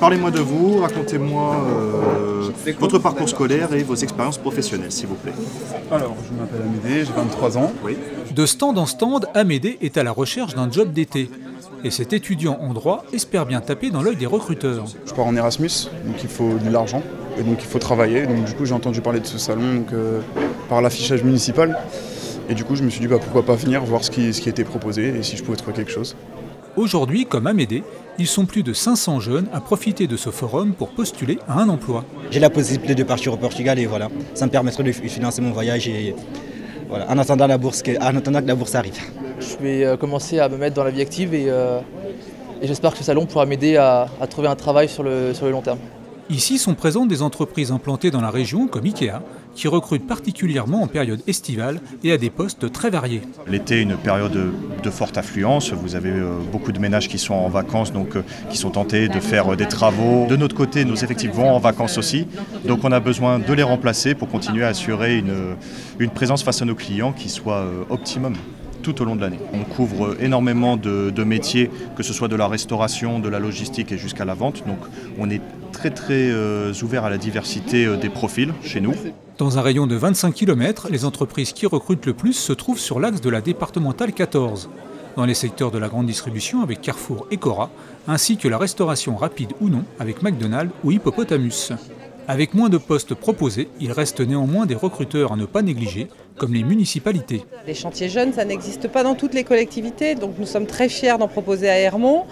Parlez-moi de vous, racontez-moi euh, votre parcours scolaire et vos expériences professionnelles, s'il vous plaît. Alors, je m'appelle Amédée, j'ai 23 ans. Oui. De stand en stand, Amédée est à la recherche d'un job d'été. Et cet étudiant en droit espère bien taper dans l'œil des recruteurs. Je pars en Erasmus, donc il faut de l'argent. Et donc il faut travailler. Donc du coup, j'ai entendu parler de ce salon donc, euh, par l'affichage municipal. Et du coup, je me suis dit bah, pourquoi pas venir voir ce qui, ce qui était proposé et si je pouvais trouver quelque chose. Aujourd'hui, comme Amédée, ils sont plus de 500 jeunes à profiter de ce forum pour postuler à un emploi. J'ai la possibilité de partir au Portugal et voilà, ça me permettrait de financer mon voyage et voilà, en attendant, la bourse, que- en attendant que la bourse arrive. Je vais euh, commencer à me mettre dans la vie active et, euh, et j'espère que ce salon pourra m'aider à, à trouver un travail sur le, sur le long terme. Ici sont présentes des entreprises implantées dans la région comme Ikea, qui recrutent particulièrement en période estivale et à des postes très variés. L'été, une période de, forte affluence. Vous avez euh, beaucoup de ménages qui sont en vacances, donc euh, qui sont tentés de faire euh, des travaux. De notre côté, nos effectifs vont en vacances aussi. Donc on a besoin de les remplacer pour continuer à assurer une, présence face à nos clients qui soit optimum tout au long de l'année. On couvre énormément de, métiers, que ce soit de la restauration, de la logistique et jusqu'à la vente. Donc on est très très euh, ouvert à la diversité euh, des profils chez nous. Dans un rayon de 25 km, les entreprises qui recrutent le plus se trouvent sur l'axe de la départementale 14, dans les secteurs de la grande distribution avec Carrefour et Cora, ainsi que la restauration rapide ou non avec McDonald's ou Hippopotamus. Avec moins de postes proposés, il reste néanmoins des recruteurs à ne pas négliger, comme les municipalités. Les chantiers jeunes, ça n'existe pas dans toutes les collectivités, donc nous sommes très fiers d'en proposer à Hermont.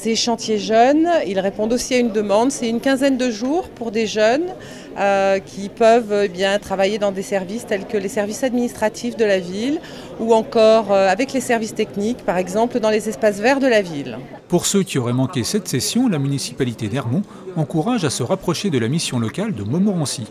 Ces chantiers jeunes, ils répondent aussi à une demande, c'est une quinzaine de jours pour des jeunes euh, qui peuvent eh bien, travailler dans des services tels que les services administratifs de la ville ou encore euh, avec les services techniques, par exemple dans les espaces verts de la ville. Pour ceux qui auraient manqué cette session, la municipalité d'Hermont encourage à se rapprocher de la mission locale de Montmorency.